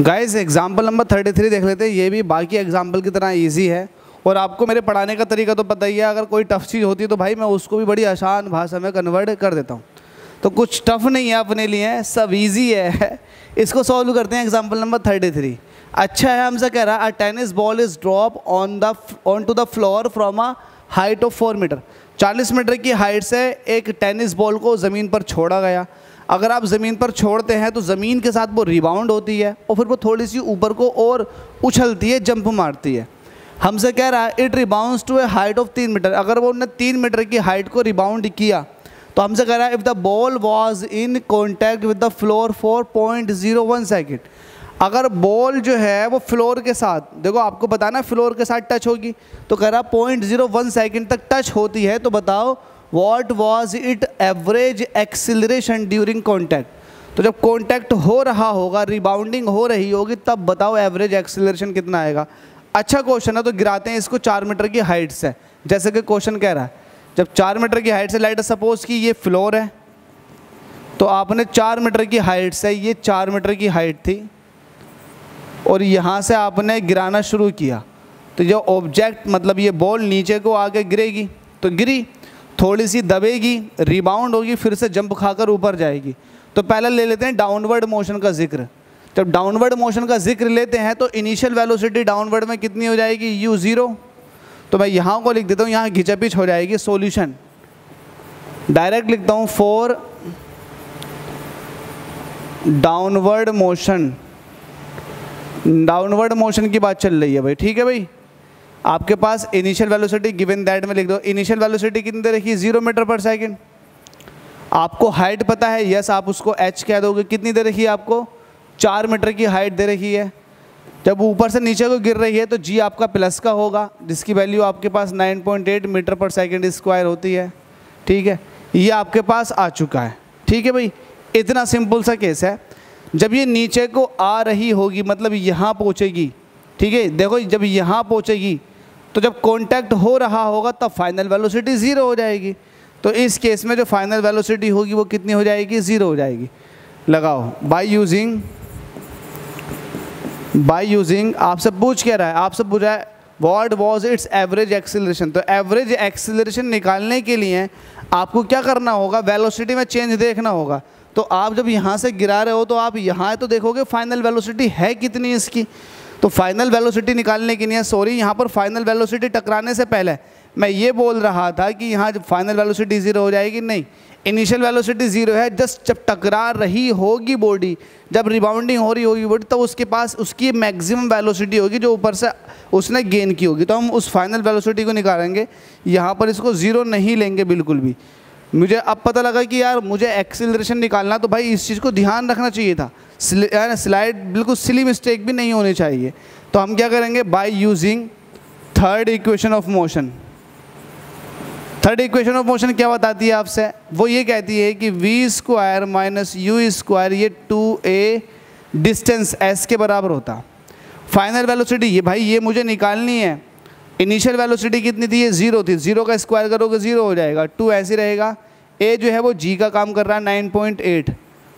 Guys example number thirty three देख लेते हैं। ये भी बाकी एग्ज़ाम्पल की तरह ईजी है। और आपको मेरे पढ़ाने का तरीका तो पता ही है, अगर कोई टफ चीज़ होती है तो भाई मैं उसको भी बड़ी आसान भाषा में कन्वर्ट कर देता हूँ। तो कुछ टफ नहीं है अपने लिए, सब ईजी है। इसको सॉल्व करते हैं एग्ज़ाम्पल नंबर थर्टी थ्री अच्छा है, हमसे कह रहा है a tennis ball is drop on the on to the floor from a height of four metre चालीस मीटर की हाइट से एक टेनिस बॉल को ज़मीन पर छोड़ा गया। अगर आप ज़मीन पर छोड़ते हैं तो ज़मीन के साथ वो रिबाउंड होती है और फिर वो थोड़ी सी ऊपर को और उछलती है जंप मारती है। हमसे कह रहा है it rebound to a height of तीन मीटर अगर वो उन्होंने तीन मीटर की हाइट को रिबाउंड किया तो हमसे कह रहा है if the ball was in contact with the floor for point zero one second अगर बॉल जो है वो फ्लोर के साथ, देखो आपको बताना फ्लोर के साथ टच होगी तो कह रहा पॉइंट ज़ीरो वन सेकेंड तक टच होती है तो बताओ what was it average acceleration during contact तो जब कॉन्टैक्ट हो रहा होगा रिबाउंडिंग हो रही होगी, तब बताओ एवरेज एक्सिलरेशन कितना आएगा। अच्छा क्वेश्चन है तो गिराते हैं इसको चार मीटर की हाइट से। जैसे कि क्वेश्चन कह रहा है, जब चार मीटर की हाइट से लाइट सपोज़ कि ये फ्लोर है तो आपने चार मीटर की हाइट से ये चार मीटर की हाइट थी, और यहाँ से आपने गिराना शुरू किया। तो जो ऑब्जेक्ट मतलब ये बॉल नीचे को आके गिरेगी तो गिरी। थोड़ी सी दबेगी रिबाउंड होगी, फिर से जंप खाकर ऊपर जाएगी। तो पहले ले लेते हैं डाउनवर्ड मोशन का ज़िक्र। जब डाउनवर्ड मोशन का ज़िक्र लेते हैं तो इनिशियल वेलोसिटी डाउनवर्ड में कितनी हो जाएगी? यू ज़ीरो तो मैं यहाँ को लिख देता हूँ, यहाँ घिचपिच हो जाएगी सोल्यूशन डायरेक्ट लिखता हूँ for downward motion downward motion की बात चल रही है भाई, ठीक है भाई? आपके पास इनिशियल वेलोसिटी गिवन दैट में लिख दो। इनिशियल वेलोसिटी कितनी दे रखी? है ज़ीरो मीटर पर सेकेंड आपको हाइट पता है? यस आप उसको एच कह दोगे। कितनी दे रखी है आपको? चार मीटर की हाइट दे रखी है। जब ऊपर से नीचे को गिर रही है तो जी आपका प्लस का होगा। जिसकी वैल्यू आपके पास 9.8 मीटर पर सेकेंड स्क्वायर होती है। ठीक है? ये आपके पास आ चुका है। ठीक है भाई? इतना सिंपल सा केस है। जब ये नीचे को आ रही होगी मतलब यहाँ पहुँचेगी। ठीक है? देखो, जब यहाँ पहुँचेगी तो जब कॉन्टैक्ट हो रहा होगा, तब फाइनल वेलोसिटी ज़ीरो हो जाएगी। तो इस केस में जो फाइनल वेलोसिटी होगी, वो कितनी हो जाएगी? ज़ीरो हो जाएगी। लगाओ। बाय यूजिंग बाय यूजिंग आपसे पूछ क्या रहा है? आपसे पूछ रहा है what was its average acceleration तो एवरेज एक्सिलेशन निकालने के लिए आपको क्या करना होगा? वेलोसिटी में चेंज देखना होगा। तो आप जब यहाँ से गिरा रहे हो तो आप यहाँ तो देखोगे फाइनल वेलोसिटी है कितनी इसकी? तो फाइनल वेलोसिटी निकालने के लिए सॉरी यहाँ पर फाइनल वेलोसिटी टकराने से पहले मैं ये बोल रहा था कि यहाँ फाइनल वेलोसिटी ज़ीरो हो जाएगी, नहीं। इनिशियल वेलोसिटी ज़ीरो है जस्ट जब टकरा रही होगी बॉडी जब रिबाउंडिंग हो रही होगी बॉडी तो उसके पास उसकी मैक्सिमम वेलोसिटी होगी जो ऊपर से उसने गेन की होगी। तो हम उस फाइनल वेलोसिटी को निकालेंगे। यहाँ पर इसको ज़ीरो नहीं लेंगे बिल्कुल भी। मुझे अब पता लगा कि यार मुझे एक्सिलरेशन निकालना तो भाई इस चीज़ को ध्यान रखना चाहिए था। स्लाइड बिल्कुल सिली मिस्टेक भी नहीं होनी चाहिए। तो हम क्या करेंगे? By using third equation of motion third equation of motion क्या बताती है आपसे? वो ये कहती है कि v square minus u square ये टू ए डिस्टेंस एस के बराबर होता। फाइनल वेलोसिटी ये भाई ये मुझे निकालनी है। इनिशियल वेलोसिटी कितनी थी? ये ज़ीरो थी। ज़ीरो का स्क्वायर करोगे ज़ीरो हो जाएगा। टू ऐसे रहेगा। ए जो है वो जी का काम कर रहा है नाइन पॉइंट एट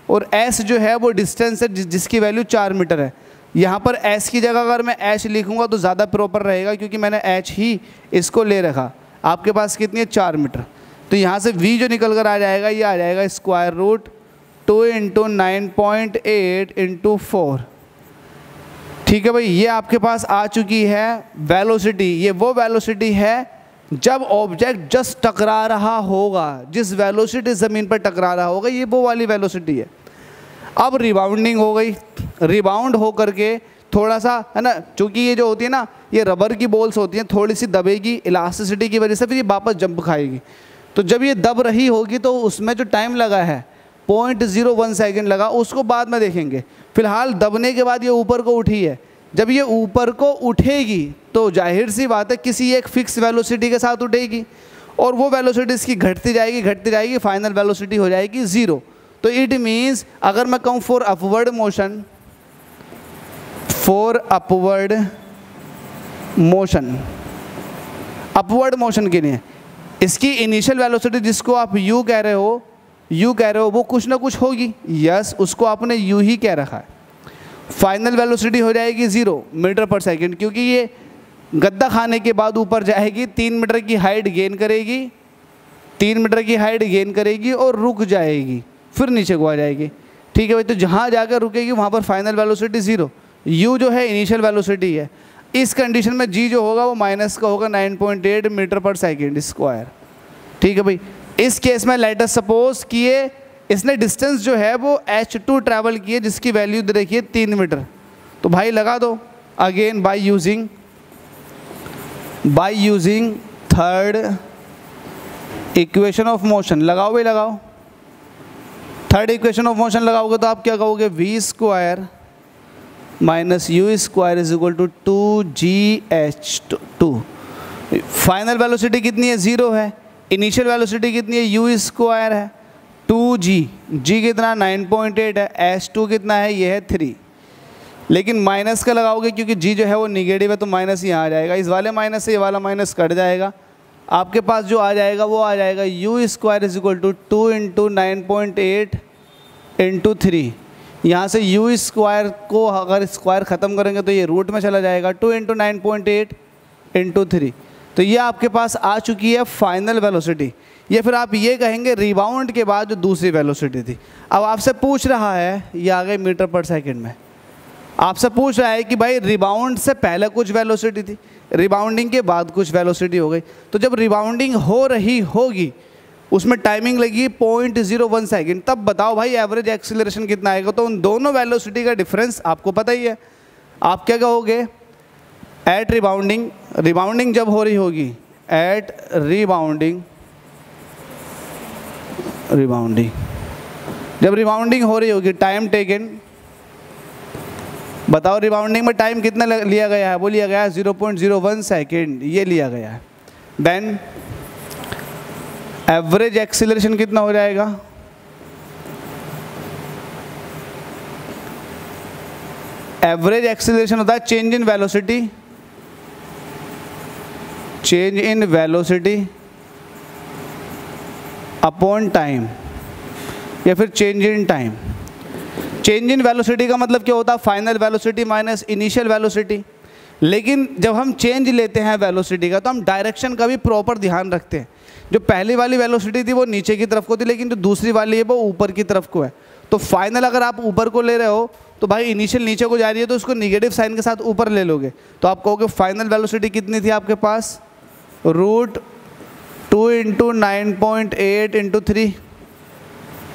और एस जो है वो डिस्टेंस है जिस, जिसकी वैल्यू चार मीटर है। यहाँ पर एस की जगह अगर मैं एच लिखूँगा तो ज़्यादा प्रॉपर रहेगा क्योंकि मैंने एच ही इसको ले रखा। आपके पास कितनी है? चार मीटर। तो यहाँ से वी जो निकल कर आ जाएगा ये आ जाएगा square root two into nine point eight into four ठीक है भाई, ये आपके पास आ चुकी है वेलोसिटी ये वो वेलोसिटी है, जब ऑब्जेक्ट जस्ट टकरा रहा होगा, जिस वेलोसिटी ज़मीन पर टकरा रहा होगा, ये वो वाली वेलोसिटी है। अब रिबाउंडिंग हो गई। रिबाउंड हो करके थोड़ा सा, है ना, चूँकि ये जो होती है ना, ये रबर की बॉल्स होती हैं, थोड़ी सी दबेगी इलास्टिसिटी की वजह से फिर ये वापस जंप खाएगी। तो जब ये दब रही होगी तो उसमें जो टाइम लगा है पॉइंट ज़ीरो वन सेकेंड लगा, उसको बाद में देखेंगे। फ़िलहाल दबने के बाद ये ऊपर को उठी है। जब ये ऊपर को उठेगी तो ज़ाहिर सी बात है किसी एक फिक्स वेलोसिटी के साथ उठेगी और वो वेलोसिटी इसकी घटती जाएगी घटती जाएगी फाइनल वेलोसिटी हो जाएगी ज़ीरो तो इट मीन्स अगर मैं कहूँ for upward motion for upward motion upward motion के लिए, इसकी इनिशियल वेलोसिटी जिसको आप यू कह रहे हो यू कह रहे हो, वो कुछ ना कुछ होगी। यस उसको आपने यू ही कह रखा है। फाइनल वेलोसिटी हो जाएगी ज़ीरो मीटर पर सेकंड क्योंकि ये गद्दा खाने के बाद ऊपर जाएगी, तीन मीटर की हाइट गेन करेगी, तीन मीटर की हाइट गेन करेगी और रुक जाएगी, फिर नीचे को आ जाएगी। ठीक है भाई तो जहाँ जाकर रुकेगी, वहाँ पर फाइनल वेलोसिटी ज़ीरो यू जो है इनिशियल वेलोसिटी है। इस कंडीशन में जी जो होगा, वो माइनस का होगा 9.8 मीटर पर सेकेंड स्क्वायर ठीक है भाई इस केस में लेटर सपोज़ किए, इसने डिस्टेंस जो है वो एच टू ट्रैवल किए, जिसकी वैल्यू देखिए तीन मीटर। तो भाई लगा दो। Again by using by using third equation of motion लगाओ भाई, लगाओ। थर्ड इक्वेशन ऑफ़ मोशन लगाओगे तो आप क्या कहोगे? V square minus u square is equal to two g h two final velocity कितनी है? ज़ीरो है। इनिशियल वेलोसिटी कितनी है? यू स्क्वायर है। टू जी जी कितना? नाइन पॉइंट एट है। एस टू कितना है? ये है थ्री लेकिन माइनस का लगाओगे क्योंकि जी जो है वो निगेटिव है तो माइनस यहाँ आ जाएगा। इस वाले माइनस से ये वाला माइनस कट जाएगा। आपके पास जो आ जाएगा, वो आ जाएगा u square is equal to two into nine point eight into three यहाँ से यू स्क्वायर को अगर स्क्वायर ख़त्म करेंगे तो ये रूट में चला जाएगा। Two into nine point eight into three तो ये आपके पास आ चुकी है फाइनल वेलोसिटी ये फिर आप ये कहेंगे रिबाउंड के बाद जो दूसरी वेलोसिटी थी। अब आपसे पूछ रहा है, ये आ गए मीटर पर सेकंड में। आपसे पूछ रहा है कि भाई रिबाउंड से पहले कुछ वेलोसिटी थी रिबाउंडिंग के बाद कुछ वेलोसिटी हो गई। तो जब रिबाउंडिंग हो रही होगी, उसमें टाइमिंग लगी पॉइंट ज़ीरो वन सेकेंड तब बताओ भाई एवरेज एक्सीलरेशन कितना आएगा? तो उन दोनों वेलोसिटी का डिफरेंस आपको पता ही है। आप क्या कहोगे? एट रिबाउंडिंग रिबाउंडिंग जब हो रही होगी एट रिबाउंडिंग रिबाउंडिंग जब रिबाउंडिंग हो रही होगी टाइम टेकन बताओ रिबाउंडिंग में टाइम कितना लिया गया है? वो लिया गया है zero point zero one second ये लिया गया है. देन एवरेज एक्सीलरेशन कितना हो जाएगा? एवरेज एक्सीलरेशन होता है change in velocity change in velocity upon time या फिर change in time change in velocity का मतलब क्या होता? है final velocity minus initial velocity लेकिन जब हम चेंज लेते हैं वेलोसिटी का तो हम डायरेक्शन का भी प्रॉपर ध्यान रखते हैं। जो पहली वाली वेलोसिटी थी, वो नीचे की तरफ़ को थी, लेकिन जो दूसरी वाली है, वो ऊपर की तरफ़ को है। तो फाइनल अगर आप ऊपर को ले रहे हो तो भाई इनिशियल नीचे को जा रही है तो उसको निगेटिव साइन के साथ ऊपर ले लोगे। तो आप कहोगे फाइनल वेलोसिटी कितनी थी आपके पास? Root two into nine point eight into three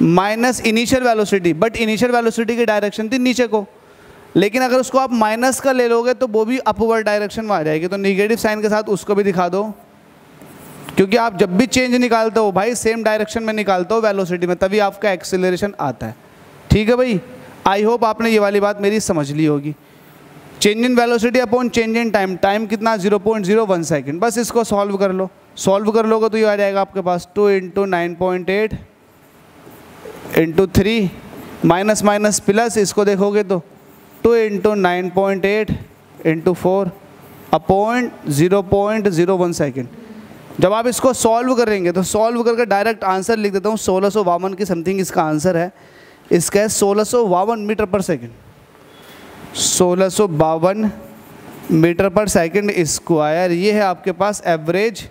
minus initial velocity but initial velocity की डायरेक्शन थी नीचे को। लेकिन अगर उसको आप माइनस का ले लोगे तो वो भी अपवर्ड डायरेक्शन में आ जाएगी। तो निगेटिव साइन के साथ उसको भी दिखा दो। क्योंकि आप जब भी चेंज निकालते हो भाई सेम डायरेक्शन में निकालते हो वेलोसिटी में, तभी आपका एक्सेलरेशन आता है। ठीक है भाई? आई होप आपने ये वाली बात मेरी समझ ली होगी। Change in velocity upon change in time time कितना? Zero point zero one second बस इसको सॉल्व कर लो। सॉल्व कर लोगे तो ये आ जाएगा आपके पास two into nine point eight into three minus minus plus इसको देखोगे तो two into nine point eight into four upon zero point zero one second जब आप इसको सॉल्व करेंगे तो सॉल्व करके डायरेक्ट आंसर लिख देता हूँ, सोलह सौ बावन की समथिंग इसका आंसर है। इसका है सोलह सौ बावन मीटर पर सेकेंड सोलह मीटर पर सेकेंड स्क्वायर। ये है आपके पास एवरेज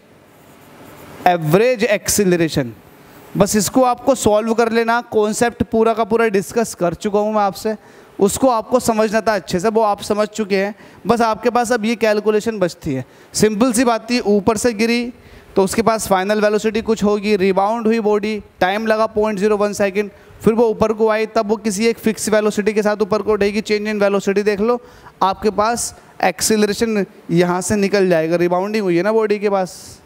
एवरेज एक्सिलरेशन। बस इसको आपको सॉल्व कर लेना। कॉन्सेप्ट पूरा का पूरा डिस्कस कर चुका हूँ मैं आपसे। उसको आपको समझना था अच्छे से, वो आप समझ चुके हैं। बस आपके पास अब ये कैलकुलेशन बचती है। सिंपल सी बात थी, ऊपर से गिरी तो उसके पास फाइनल वेलोसिटी कुछ होगी रिबाउंड हुई बॉडी टाइम लगा पॉइंट ज़ीरो वन सेकेंड फिर वो ऊपर को आई, तब वो किसी एक फिक्स वेलोसिटी के साथ ऊपर को उठेगी चेंज इन वेलोसिटी देख लो, आपके पास एक्सिलरेशन यहाँ से निकल जाएगा रिबाउंडिंग हुई है ना बॉडी के पास।